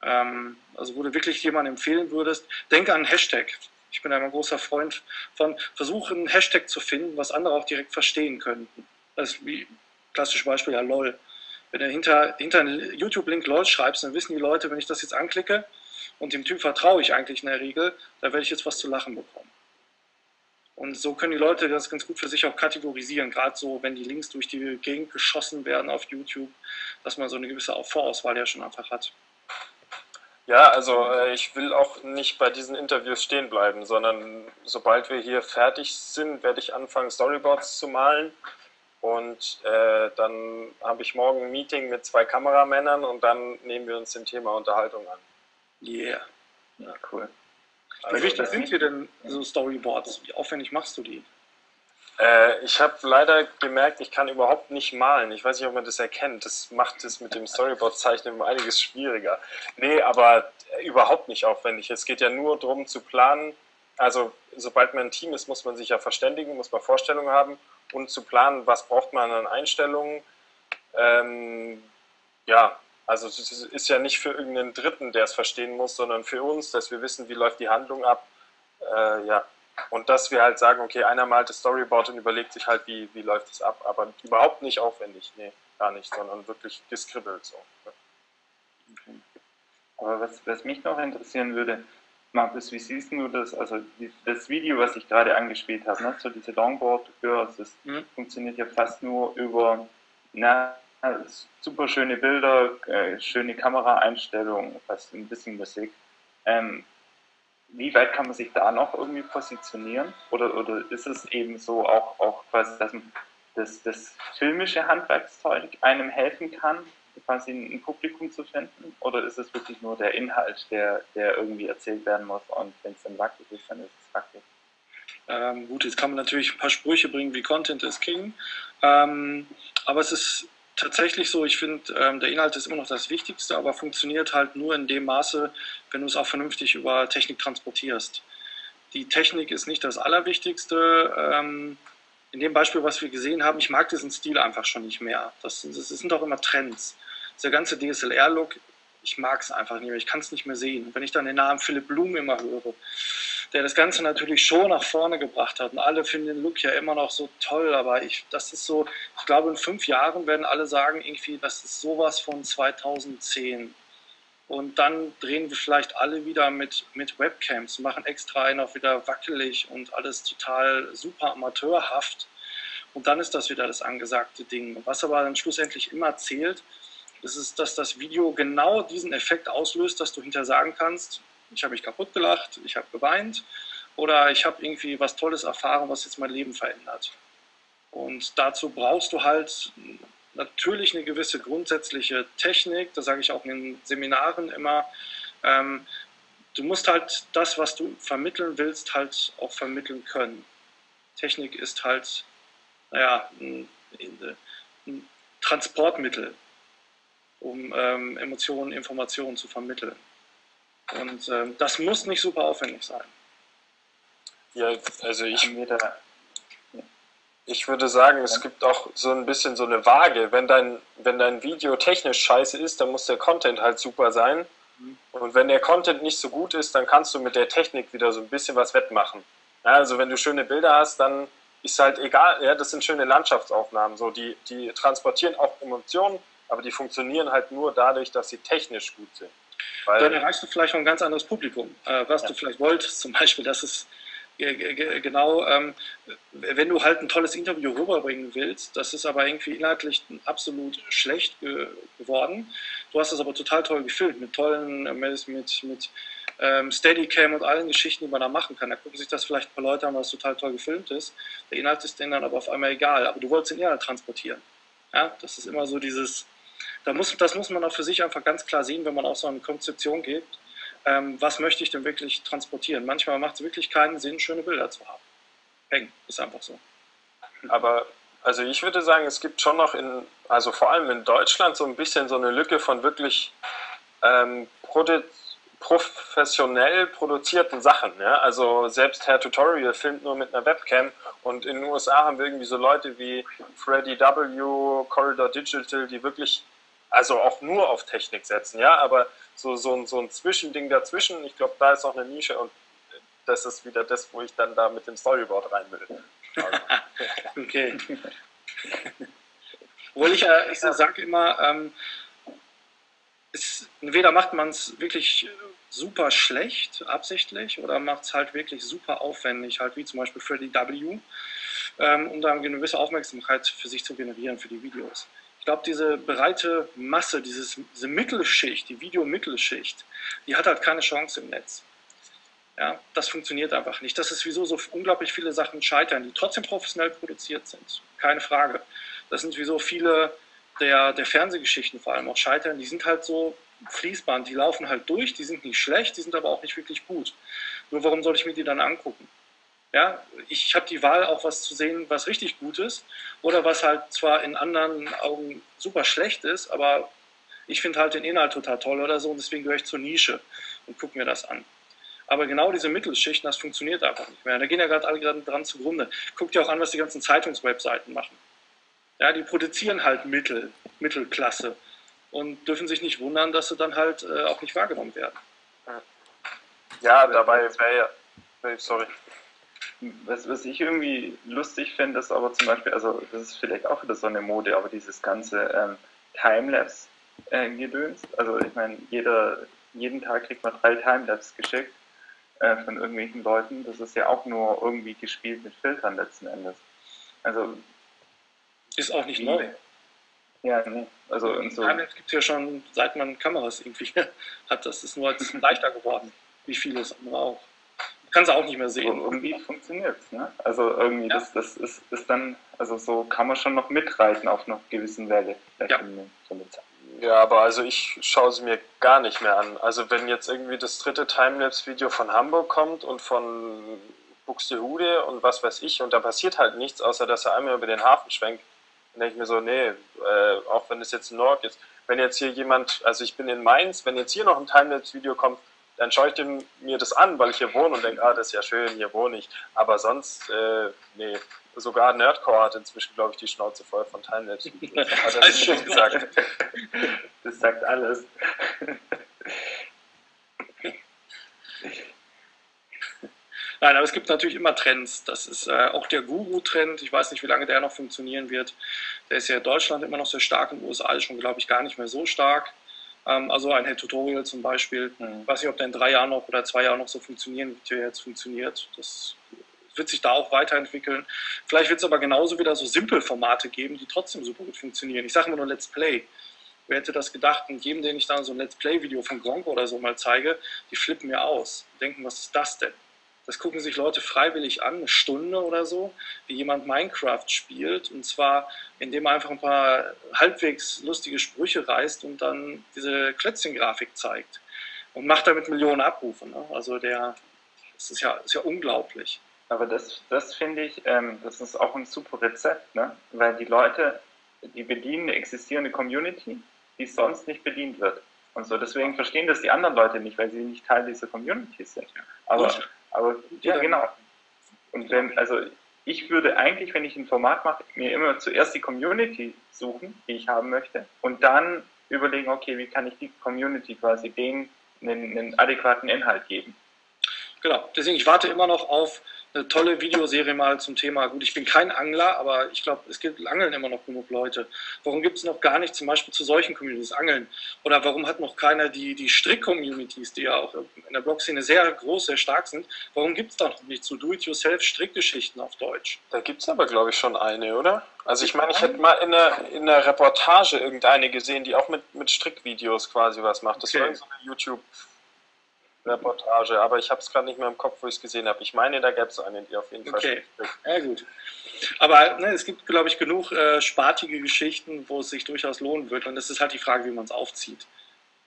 Ähm, also wo du wirklich jemandem empfehlen würdest, denke an Hashtag. Ich bin ein großer Freund von versuchen, einen Hashtag zu finden, was andere auch direkt verstehen könnten. Das ist wie klassisches Beispiel ja LOL. Wenn du hinter, hinter einen YouTube-Link LOL schreibst, dann wissen die Leute, wenn ich das jetzt anklicke und dem Typ vertraue ich eigentlich in der Regel, da werde ich jetzt was zu lachen bekommen. Und so können die Leute das ganz gut für sich auch kategorisieren, gerade so, wenn die Links durch die Gegend geschossen werden auf YouTube, dass man so eine gewisse Vorauswahl ja schon einfach hat. Ja, also äh, ich will auch nicht bei diesen Interviews stehen bleiben, sondern sobald wir hier fertig sind, werde ich anfangen, Storyboards zu malen. Und äh, dann habe ich morgen ein Meeting mit zwei Kameramännern und dann nehmen wir uns dem Thema Unterhaltung an. Yeah. Ja, cool. Wie wichtig sind dir denn so Storyboards? Wie aufwendig machst du die? Äh, ich habe leider gemerkt, ich kann überhaupt nicht malen. Ich weiß nicht, ob man das erkennt. Das macht es mit dem Storyboard-Zeichnen um einiges schwieriger. Nee, aber äh, überhaupt nicht aufwendig. Es geht ja nur darum zu planen. Also, sobald man ein Team ist, muss man sich ja verständigen, muss man Vorstellungen haben und zu planen, was braucht man an Einstellungen. Ähm, ja, also es ist ja nicht für irgendeinen Dritten, der es verstehen muss, sondern für uns, dass wir wissen, wie läuft die Handlung ab. Äh, ja. Und dass wir halt sagen, okay, einer malt das Storyboard und überlegt sich halt, wie, wie läuft es ab. Aber überhaupt nicht aufwendig, nee, gar nicht, sondern wirklich geskribbelt so. Okay. Aber was, was mich noch interessieren würde, Markus, wie siehst du das? Also das Video, was ich gerade angespielt habe, ne, so diese Longboard Girls, das mhm. funktioniert ja fast nur über na, super schöne Bilder, äh, schöne Kameraeinstellungen, fast ein bisschen Musik. Ähm, wie weit kann man sich da noch irgendwie positionieren? Oder, oder ist es eben so auch, auch quasi, dass das, das filmische Handwerkszeug einem helfen kann, quasi ein Publikum zu finden? Oder ist es wirklich nur der Inhalt, der, der irgendwie erzählt werden muss und wenn es dann wackelig ist, dann ist es wackelig? Ähm, gut, jetzt kann man natürlich ein paar Sprüche bringen wie Content is King. Ähm, aber es ist tatsächlich so, ich finde, ähm, der Inhalt ist immer noch das Wichtigste, aber funktioniert halt nur in dem Maße, wenn du es auch vernünftig über Technik transportierst. Die Technik ist nicht das Allerwichtigste. Ähm, in dem Beispiel, was wir gesehen haben, ich mag diesen Stil einfach schon nicht mehr. Das, das sind doch immer Trends. Dieser ganze DSLR-Look, ich mag es einfach nicht mehr, ich kann es nicht mehr sehen. wenn ich dann den Namen Philipp Blum immer höre, der das Ganze natürlich schon nach vorne gebracht hat. Und alle finden den Look ja immer noch so toll, aber ich, das ist so, ich glaube, in fünf Jahren werden alle sagen, irgendwie, das ist sowas von 2010. Und dann drehen wir vielleicht alle wieder mit, mit Webcams, machen extra einen auch wieder wackelig und alles total super amateurhaft. Und dann ist das wieder das angesagte Ding. Was aber dann schlussendlich immer zählt, ist, es, dass das Video genau diesen Effekt auslöst, dass du hinterher sagen kannst, ich habe mich kaputt gelacht, ich habe geweint oder ich habe irgendwie was Tolles erfahren, was jetzt mein Leben verändert. Und dazu brauchst du halt natürlich eine gewisse grundsätzliche Technik, das sage ich auch in den Seminaren immer. Ähm, du musst halt das, was du vermitteln willst, halt auch vermitteln können. Technik ist halt, naja, ein, ein Transportmittel, um ähm, Emotionen, Informationen zu vermitteln. Und ähm, das muss nicht super aufwendig sein. Ja, also ich, ich würde sagen, es gibt auch so ein bisschen so eine Waage. Wenn dein, wenn dein Video technisch scheiße ist, dann muss der Content halt super sein. Mhm. Und wenn der Content nicht so gut ist, dann kannst du mit der Technik wieder so ein bisschen was wettmachen. Ja, also wenn du schöne Bilder hast, dann ist halt egal, ja, das sind schöne Landschaftsaufnahmen, so die, die transportieren auch Emotionen, aber die funktionieren halt nur dadurch, dass sie technisch gut sind. Weil dann erreichst du vielleicht noch ein ganz anderes Publikum, äh, was ja. du vielleicht wolltest. Zum Beispiel, dass es genau, ähm, wenn du halt ein tolles Interview rüberbringen willst, das ist aber irgendwie inhaltlich absolut schlecht ge geworden. Du hast das aber total toll gefilmt, mit tollen, äh, mit, mit, mit ähm, Steadicam und allen Geschichten, die man da machen kann. Da gucken sich das vielleicht ein paar Leute an, was total toll gefilmt ist. Der Inhalt ist denen dann aber auf einmal egal, aber du wolltest den Inhalt transportieren. Ja, das ist immer so dieses, da muss, das muss man auch für sich einfach ganz klar sehen, wenn man auch so eine Konzeption geht. Ähm, was möchte ich denn wirklich transportieren? Manchmal macht es wirklich keinen Sinn, schöne Bilder zu haben. Peng, ist einfach so. Aber also ich würde sagen, es gibt schon noch in, also vor allem in Deutschland so ein bisschen so eine Lücke von wirklich ähm, produ professionell produzierten Sachen. Ja? Also selbst Herr Tutorial filmt nur mit einer Webcam und in den USA haben wir irgendwie so Leute wie Freddy W, Corridor Digital, die wirklich also auch nur auf Technik setzen, ja, aber so, so, so ein Zwischending dazwischen, ich glaube, da ist auch eine Nische und das ist wieder das, wo ich dann da mit dem Storyboard rein will. Also, [laughs] Okay. Obwohl ich, äh, ich sage immer, ähm, es, entweder macht man es wirklich super schlecht, absichtlich, oder macht es halt wirklich super aufwendig, halt wie zum Beispiel für die W, ähm, um da eine gewisse Aufmerksamkeit für sich zu generieren für die Videos. Ich glaube, diese breite Masse, dieses, diese Mittelschicht, die Videomittelschicht, die hat halt keine Chance im Netz. Ja, das funktioniert einfach nicht. Das ist wieso so unglaublich viele Sachen scheitern, die trotzdem professionell produziert sind. Keine Frage. Das sind wieso viele der, der Fernsehgeschichten vor allem auch scheitern. Die sind halt so Fließband, die laufen halt durch, die sind nicht schlecht, die sind aber auch nicht wirklich gut. Nur warum soll ich mir die dann angucken? Ja, ich habe die Wahl, auch was zu sehen, was richtig gut ist oder was halt zwar in anderen Augen super schlecht ist, aber ich finde halt den Inhalt total toll oder so und deswegen gehöre ich zur Nische und gucke mir das an. Aber genau diese Mittelschichten, das funktioniert einfach nicht mehr. Da gehen ja gerade alle gerade dran zugrunde. Guckt dir auch an, was die ganzen Zeitungswebseiten machen. Ja, die produzieren halt Mittel, Mittelklasse und dürfen sich nicht wundern, dass sie dann halt äh, auch nicht wahrgenommen werden. ja, dabei wäre ja. Sorry. Was, was ich irgendwie lustig finde, ist aber zum Beispiel, also das ist vielleicht auch wieder so eine Mode, aber dieses ganze ähm, Timelapse-Gedöns. also ich meine, jeder, jeden Tag kriegt man drei Timelapse geschickt äh, von irgendwelchen Leuten. Das ist ja auch nur irgendwie gespielt mit Filtern letzten Endes. Also Ist auch nicht neu. ja, nee. Also und so. Timelapse gibt es ja schon, seit man Kameras irgendwie [laughs] hat. Das ist nur jetzt leichter geworden, wie vieles andere auch. Kann es auch nicht mehr sehen. irgendwie funktioniert es, ne? Also irgendwie, Ja. das, das ist, ist dann, also so kann man schon noch mitreiten auf einer gewissen Welle. Ja. Ja, aber also ich schaue sie mir gar nicht mehr an. Also wenn jetzt irgendwie das dritte Timelapse-Video von Hamburg kommt und von Buxtehude und was weiß ich und da passiert halt nichts, außer dass er einmal über den Hafen schwenkt, dann denke ich mir so, nee, äh, auch wenn es jetzt in Nord ist. Wenn jetzt hier jemand, also ich bin in Mainz, wenn jetzt hier noch ein Timelapse-Video kommt, dann schaue ich dem, mir das an, weil ich hier wohne und denke, ah, das ist ja schön, hier wohne ich. Aber sonst, äh, nee, sogar Nerdcore hat inzwischen, glaube ich, die Schnauze voll von Timelapse-Videos. Hat er schön gesagt. Das sagt alles. Nein, aber es gibt natürlich immer Trends. Das ist äh, auch der Guru-Trend. Ich weiß nicht, wie lange der noch funktionieren wird. Der ist ja in Deutschland immer noch sehr stark, in den USA ist schon, glaube ich, gar nicht mehr so stark. Ähm, also ein Head Tutorial zum Beispiel. Mhm. Ich weiß nicht, ob der in drei Jahren noch oder zwei Jahren noch so funktionieren wird, wie er jetzt funktioniert. Das wird sich da auch weiterentwickeln. Vielleicht wird es aber genauso wieder so Simpel-Formate geben, die trotzdem super gut funktionieren. Ich sage immer nur Let's Play. Wer hätte das gedacht? Und jedem, den ich dann so ein Let's Play-Video von Gronk oder so mal zeige, die flippen mir aus. Denken, was ist das denn? Das gucken sich Leute freiwillig an, eine Stunde oder so, wie jemand Minecraft spielt. Und zwar, indem er einfach ein paar halbwegs lustige Sprüche reißt und dann diese Klötzchen-Grafik zeigt. Und macht damit Millionen Abrufe. Ne? Also der, das ist ja, ist ja unglaublich. Aber das, das finde ich, ähm, das ist auch ein super Rezept, ne? weil die Leute, die bedienen eine existierende Community, die sonst nicht bedient wird. Und so, deswegen verstehen das die anderen Leute nicht, weil sie nicht Teil dieser Community sind. Aber, Gut. Aber ja, genau. Und wenn, also ich würde eigentlich, wenn ich ein Format mache, mir immer zuerst die Community suchen, die ich haben möchte, und dann überlegen, okay, wie kann ich die Community quasi denen einen, einen adäquaten Inhalt geben. Genau, deswegen, ich warte immer noch auf eine tolle Videoserie mal zum Thema. Gut, ich bin kein Angler, aber ich glaube, es gibt Angeln immer noch genug Leute. Warum gibt es noch gar nicht zum Beispiel zu solchen Communities Angeln? Oder warum hat noch keiner die, die Strick-Communities, die ja auch in der Blog-Szene sehr groß, sehr stark sind, warum gibt es da noch nicht so Do-it-yourself-Strickgeschichten auf Deutsch? Da gibt es aber, glaube ich, schon eine, oder? Also ich meine, ich hätte mal in einer, in einer Reportage irgendeine gesehen, die auch mit, mit Strickvideos quasi was macht. Das Okay. war so eine YouTube-Reportage, aber ich habe es gerade nicht mehr im Kopf, wo ich es gesehen habe. Ich meine, da gäbe es eine, die auf jeden Fall Okay. Ja, gut. Aber ne, es gibt, glaube ich, genug äh, spartige Geschichten, wo es sich durchaus lohnen wird. Und es ist halt die Frage, wie man es aufzieht.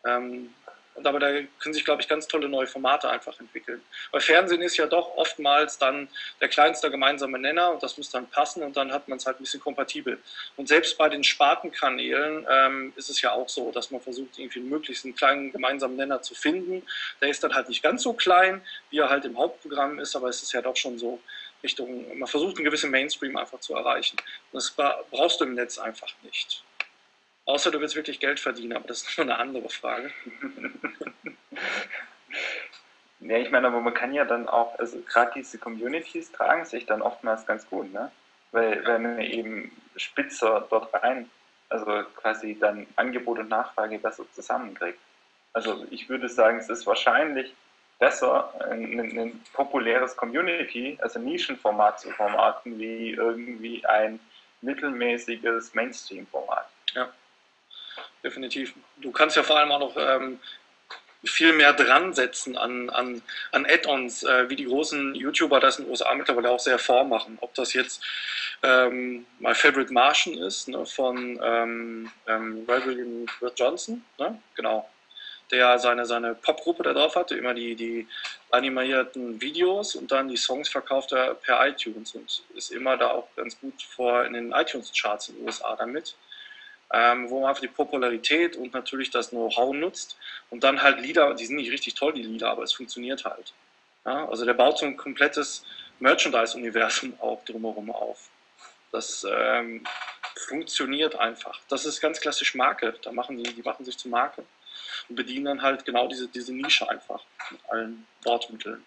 Ähm, und aber da können sich, glaube ich, ganz tolle neue Formate einfach entwickeln. Weil Fernsehen ist ja doch oftmals dann der kleinste gemeinsame Nenner und das muss dann passen und dann hat man es halt ein bisschen kompatibel. Und selbst bei den Spartenkanälen ähm, ist es ja auch so, dass man versucht, irgendwie möglichst einen kleinen gemeinsamen Nenner zu finden. Der ist dann halt nicht ganz so klein, wie er halt im Hauptprogramm ist, aber es ist ja doch schon so Richtung, man versucht einen gewissen Mainstream einfach zu erreichen. Das bra- brauchst du im Netz einfach nicht. Außer du willst wirklich Geld verdienen, aber das ist nur eine andere Frage. [laughs] Ja, ich meine, aber man kann ja dann auch, also gerade diese Communities tragen sich dann oftmals ganz gut, ne? Weil, weil man eben spitzer dort rein, also quasi dann Angebot und Nachfrage besser zusammenkriegt. Also ich würde sagen, es ist wahrscheinlich besser, ein, ein populäres Community, also Nischenformat zu formaten, wie irgendwie ein mittelmäßiges Mainstream-Format. Ja, definitiv. Du kannst ja vor allem auch noch ähm, viel mehr dran setzen an, an, an Add-ons, äh, wie die großen YouTuber das in den USA mittlerweile auch sehr vormachen. Ob das jetzt ähm, My Favorite Martian ist, ne, von ähm, ähm, William Johnson, ne? genau, der seine, seine Popgruppe da drauf hatte, immer die, die animierten Videos und dann die Songs verkauft er per iTunes und ist immer da auch ganz gut vor in den iTunes-Charts in den USA damit ähm, wo man einfach die Popularität und natürlich das Know-how nutzt und dann halt Lieder, die sind nicht richtig toll, die Lieder, aber es funktioniert halt. Ja? Also der baut so ein komplettes Merchandise-Universum auch drumherum auf. Das ähm, funktioniert einfach. Das ist ganz klassisch Marke. Da machen die, die machen sich zur Marke und bedienen dann halt genau diese, diese Nische einfach mit allen Wortmitteln.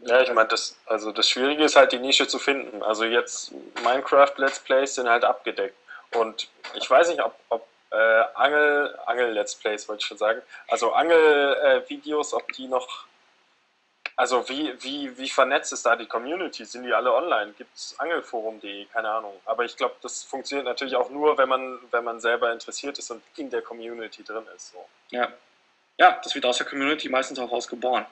Ja, ich meine, das, also das Schwierige ist halt die Nische zu finden. Also jetzt Minecraft Let's Plays sind halt abgedeckt. Und ich weiß nicht, ob, ob äh, Angel, Angel-Let's Plays wollte ich schon sagen, also Angel-Videos, ob die noch, also wie, wie, wie vernetzt ist da die Community? Sind die alle online? Gibt es angelforum.de? Keine Ahnung. Aber ich glaube, das funktioniert natürlich auch nur, wenn man, wenn man selber interessiert ist und in der Community drin ist. So. Ja. ja, das wird aus der Community meistens auch rausgeboren.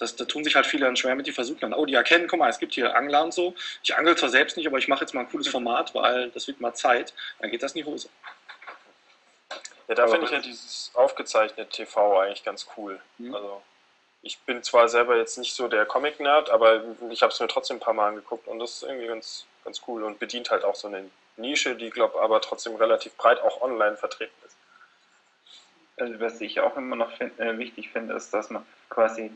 Das, da tun sich halt viele dann schwer mit, die versuchen dann, oh, die erkennen, guck mal, es gibt hier Angler und so. Ich angel zwar selbst nicht, aber ich mache jetzt mal ein cooles Format, weil das wird mal Zeit. Dann geht das in die Hose. Ja, da finde ich ja dieses aufgezeichnete TV eigentlich ganz cool. Mhm. Also ich bin zwar selber jetzt nicht so der Comic-Nerd, aber ich habe es mir trotzdem ein paar Mal angeguckt und das ist irgendwie ganz, ganz cool und bedient halt auch so eine Nische, die, glaube aber trotzdem relativ breit auch online vertreten ist. Also was ich auch immer noch find, äh, wichtig finde, ist, dass man quasi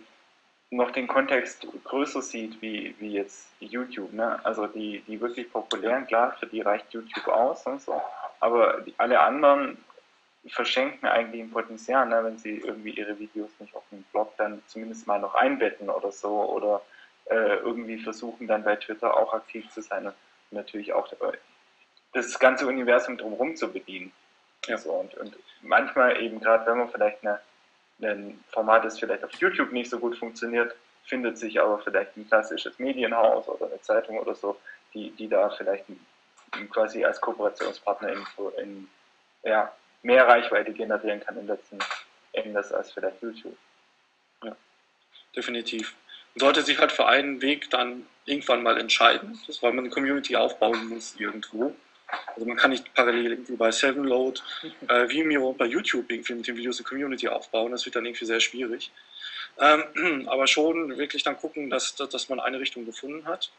noch den Kontext größer sieht wie, wie jetzt YouTube. Ne? Also die, die wirklich populären, klar, für die reicht YouTube aus und so. Aber die, alle anderen verschenken eigentlich ein Potenzial, ne? wenn sie irgendwie ihre Videos nicht auf dem Blog dann zumindest mal noch einbetten oder so oder äh, irgendwie versuchen dann bei Twitter auch aktiv zu sein und natürlich auch das ganze Universum drumherum zu bedienen. Ja. So, und, und manchmal eben gerade, wenn man vielleicht eine ein Format, das vielleicht auf YouTube nicht so gut funktioniert, findet sich aber vielleicht ein klassisches Medienhaus oder eine Zeitung oder so, die, die da vielleicht quasi als Kooperationspartner in, in ja, mehr Reichweite generieren kann im letzten Endes als vielleicht YouTube. Ja, definitiv. Man sollte sich halt für einen Weg dann irgendwann mal entscheiden, das weil man eine Community aufbauen muss irgendwo. Also man kann nicht parallel irgendwie bei Sevenload, äh, Vimeo und bei YouTube irgendwie mit den Videos eine Community aufbauen. Das wird dann irgendwie sehr schwierig. Ähm, [clears throat] aber schon wirklich dann gucken, dass, dass man eine Richtung gefunden hat.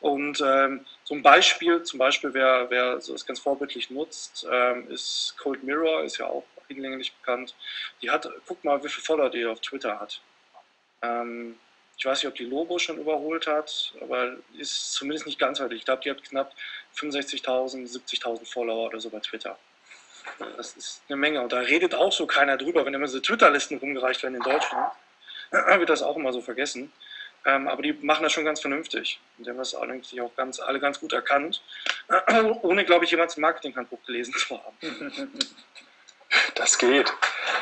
Und ähm, so ein Beispiel, zum Beispiel, wer, wer das ganz vorbildlich nutzt, ähm, ist Cold Mirror, ist ja auch hinlänglich bekannt. Die hat, guck mal, wie viele Follower die auf Twitter hat. Ähm, ich weiß nicht, ob die Logo schon überholt hat, aber ist zumindest nicht ganz weit. Ich glaube, die hat knapp 65.000, 70.000 Follower oder so bei Twitter. Das ist eine Menge. Und da redet auch so keiner drüber. Wenn immer so Twitter-Listen rumgereicht werden in Deutschland, [clears throat] wird das auch immer so vergessen. Ähm, aber die machen das schon ganz vernünftig. Und die haben das eigentlich auch ganz, alle ganz gut erkannt, [clears throat] ohne, glaube ich, jemals ein Marketinghandbuch gelesen zu haben. [laughs] Das geht.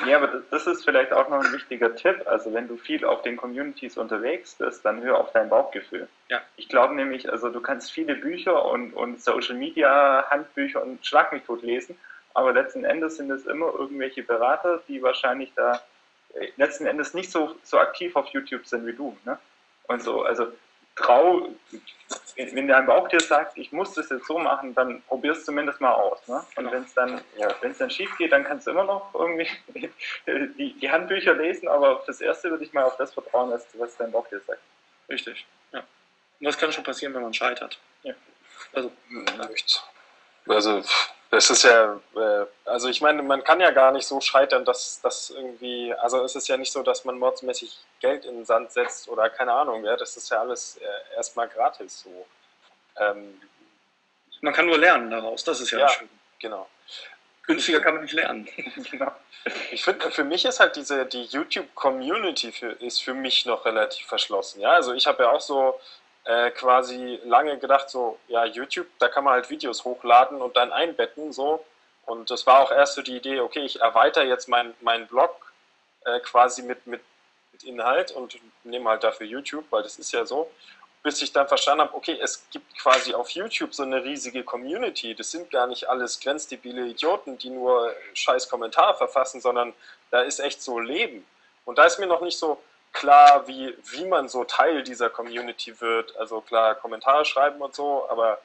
Ja, aber das ist vielleicht auch noch ein wichtiger Tipp. Also wenn du viel auf den Communities unterwegs bist, dann hör auf dein Bauchgefühl. Ja. Ich glaube nämlich, also du kannst viele Bücher und, und Social Media Handbücher und Schlag mich tot lesen, aber letzten Endes sind es immer irgendwelche Berater, die wahrscheinlich da äh, letzten Endes nicht so, so aktiv auf YouTube sind wie du. Ne? Und so, also trau, wenn dein Bauch dir sagt, ich muss das jetzt so machen, dann probier es zumindest mal aus. Ne? Und genau. wenn es dann, ja, dann schief geht, dann kannst du immer noch irgendwie [laughs] die, die Handbücher lesen, aber fürs Erste würde ich mal auf das vertrauen, was, was dein Bauch dir sagt. Richtig, ja. Und das kann schon passieren, wenn man scheitert. Ja. Also, also das ist ja, äh, also ich meine, man kann ja gar nicht so scheitern, dass das irgendwie, also es ist ja nicht so, dass man mordsmäßig Geld in den Sand setzt oder keine Ahnung, ja, das ist ja alles äh, erstmal gratis so. Ähm, man kann nur lernen daraus, das ist ja, ja schön. Genau. Günstiger kann man nicht lernen. [laughs] genau. Ich finde, für mich ist halt diese, die YouTube-Community für, ist für mich noch relativ verschlossen. Ja, also ich habe ja auch so äh, quasi lange gedacht, so, ja, YouTube, da kann man halt Videos hochladen und dann einbetten, so. Und das war auch erst so die Idee, okay, ich erweitere jetzt meinen mein Blog äh, quasi mit, mit, mit Inhalt und nehme halt dafür YouTube, weil das ist ja so. Bis ich dann verstanden habe, okay, es gibt quasi auf YouTube so eine riesige Community. Das sind gar nicht alles grenzdebile Idioten, die nur scheiß Kommentare verfassen, sondern da ist echt so Leben. Und da ist mir noch nicht so klar, wie, wie man so Teil dieser Community wird. Also klar, Kommentare schreiben und so, aber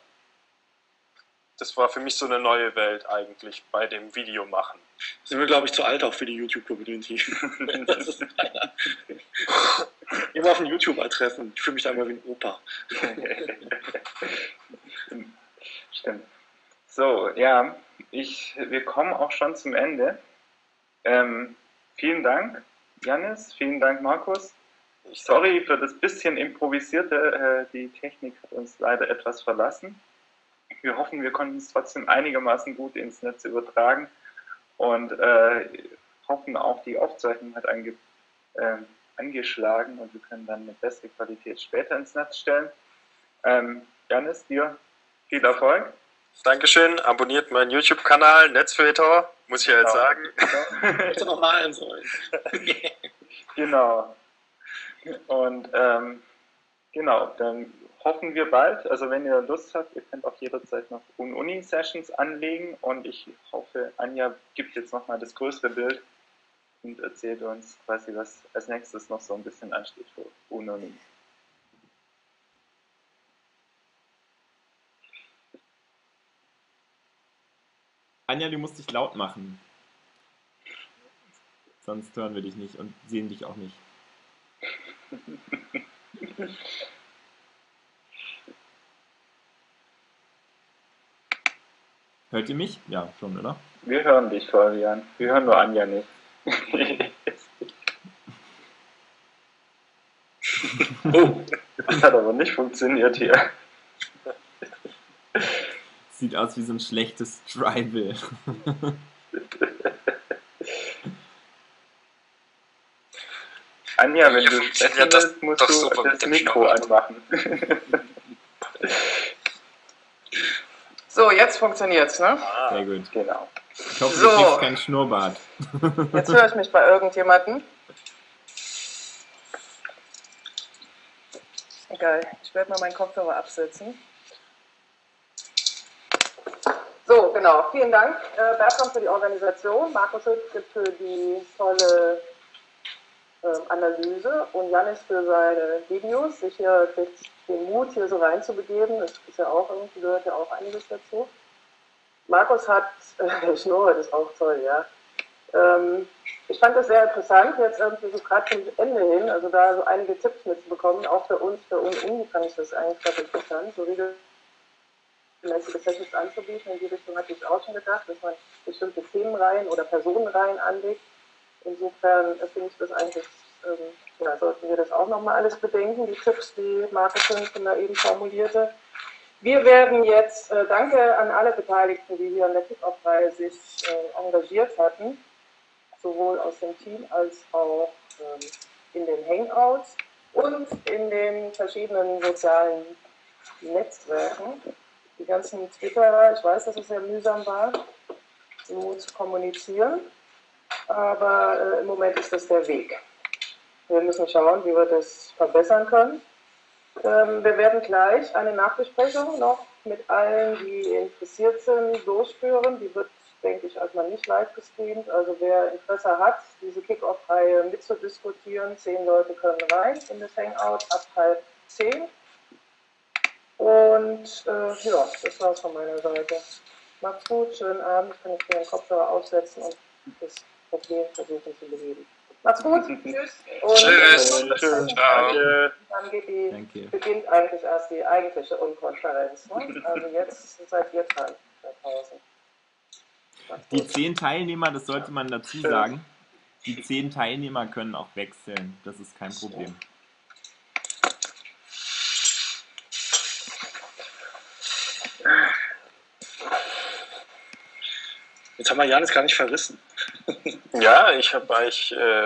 das war für mich so eine neue Welt eigentlich bei dem Videomachen. Sind wir, glaube ich, zu alt auch für die YouTube-Community. [laughs] Immer auf ein YouTuber treffen. Ich fühle mich da immer wie ein Opa. [laughs] Stimmt. So, ja, ich, wir kommen auch schon zum Ende. Ähm, vielen Dank, Janis, vielen Dank, Markus. Sorry für das bisschen improvisierte, äh, die Technik hat uns leider etwas verlassen. Wir hoffen, wir konnten es trotzdem einigermaßen gut ins Netz übertragen und äh, hoffen auch, die Aufzeichnung hat ange, äh, angeschlagen und wir können dann eine bessere Qualität später ins Netz stellen. Ähm, Janis, dir viel Erfolg. Dankeschön, abonniert meinen YouTube-Kanal, Netzfilter, muss ich ja jetzt Genau. sagen. Hätte noch malen sollen. [laughs] Genau. Und ähm, genau, dann hoffen wir bald, also wenn ihr Lust habt, ihr könnt auch jederzeit noch Uni-Sessions anlegen und ich hoffe, Anja gibt jetzt nochmal das größere Bild und erzählt uns quasi, was als nächstes noch so ein bisschen ansteht für Uni. Anja, du musst dich laut machen. Sonst hören wir dich nicht und sehen dich auch nicht. [laughs] Hört ihr mich? Ja, schon, oder? Wir hören dich, Florian. Wir hören nur Anja nicht. [laughs] Oh, Das hat aber nicht funktioniert hier. Sieht aus wie so ein schlechtes Tribal. Anja, wenn Hier du funktioniert das willst, musst doch du super mit das dem Mikro anmachen. So, jetzt funktioniert's, ne? Sehr gut. genau. Ich hoffe, So. du kriegst keinen Schnurrbart. Jetzt höre ich mich bei irgendjemandem. Egal, ich werde mal meinen Kopfhörer absetzen. So, genau. Vielen Dank, äh, Bertram, für die Organisation, Markus Hüttke für die tolle ähm, Analyse und Janis für seine Videos, sich hier den- den Mut hier so reinzubegeben. Das ist ja auch irgendwie, gehört ja auch einiges dazu. Markus hat, [laughs] äh, das ist auch toll, ja. Ähm, ich fand das sehr interessant, jetzt irgendwie so gerade zum Ende hin, also da so einige Tipps mitzubekommen, auch für uns, für uns Uni fand ich das eigentlich ganz interessant, so regelmäßige Sessions anzubieten. In die Richtung hatte ich auch schon gedacht, dass man bestimmte Themenreihen oder Personenreihen anlegt. Insofern äh, finde ich das eigentlich, ähm, ja, sollten wir das auch nochmal alles bedenken, die Tipps, die Hünken da eben formulierte. Wir werden jetzt, äh, danke an alle Beteiligten, die hier an der Kick-Off-Reihe sich äh, engagiert hatten, sowohl aus dem Team als auch ähm, in den Hangouts und in den verschiedenen sozialen Netzwerken. Die ganzen Twitterer, ich weiß, dass es sehr mühsam war, so zu kommunizieren, aber äh, im Moment ist das der Weg. Wir müssen schauen, wie wir das verbessern können. Ähm, wir werden gleich eine Nachbesprechung noch mit allen, die interessiert sind, durchführen. Die wird, denke ich, erstmal nicht live gestreamt. Also wer Interesse hat, diese Kick-Off-Reihe mitzudiskutieren, zehn Leute können rein in das Hangout ab halb zehn. Und äh, ja, das war's von meiner Seite. Macht's gut, schönen Abend. Ich kann jetzt den Kopfhörer aufsetzen und das Problem versuchen zu beheben. Macht's gut, [laughs] tschüss. Und Tschüss. äh, Tschüss. Ciao. dann geht die beginnt eigentlich erst die eigentliche Unkonferenz. Ne? Also jetzt seid ihr dran da draußen. Die zehn Teilnehmer, das sollte man dazu sagen, die zehn Teilnehmer können auch wechseln. Das ist kein Problem. Jetzt haben wir Janis gar nicht verrissen. Ja, ich habe eigentlich äh,